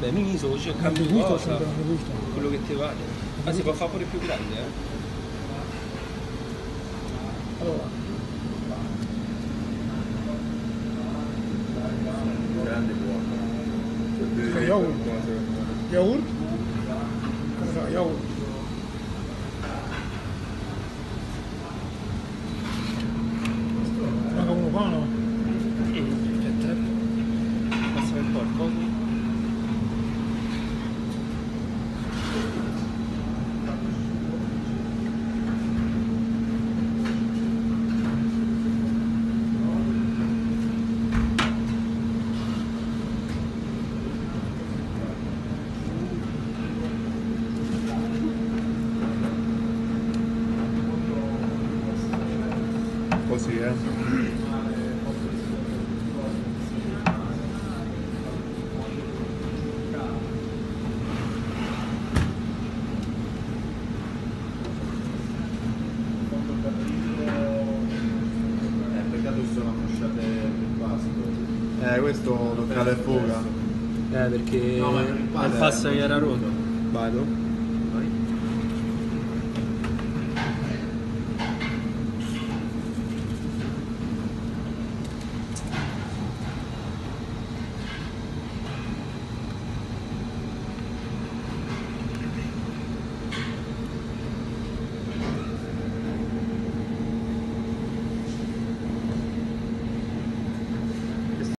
Vabbè, miniso, c'è Non cambio gusta cosa, quello che ti pare. Ah, si può fare pure più grande, eh? Allora, Grande buono. Fai yogurt? yogurt? Yogurt? Così, eh. Eh. Eh, questo tocca le fuga. Eh, perché No, ma il è- che era rotto. Vado.